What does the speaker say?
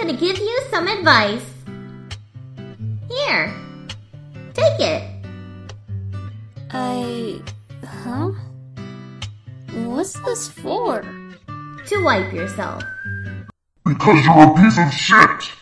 gonna give you some advice. Here, take it. I. huh? What's this for? To wipe yourself. Because you're a piece of shit!